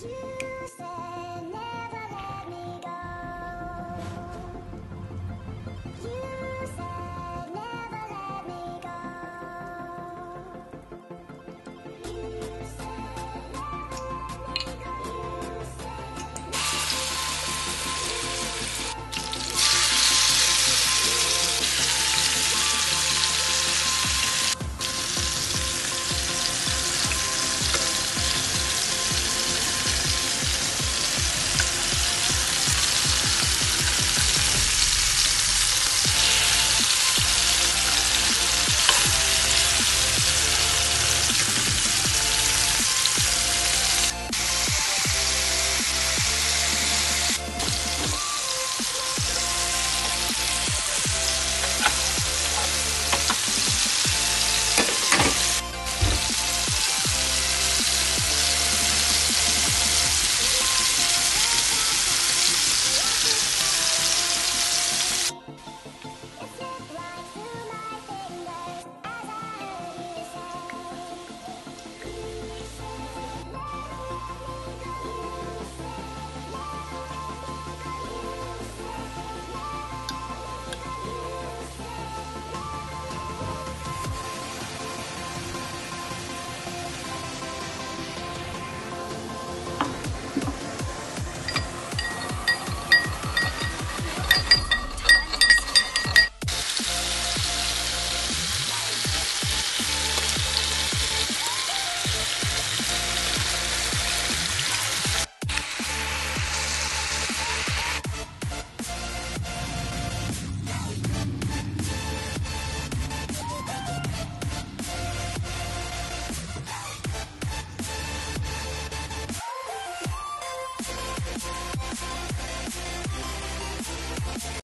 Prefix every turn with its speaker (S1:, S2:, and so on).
S1: You said never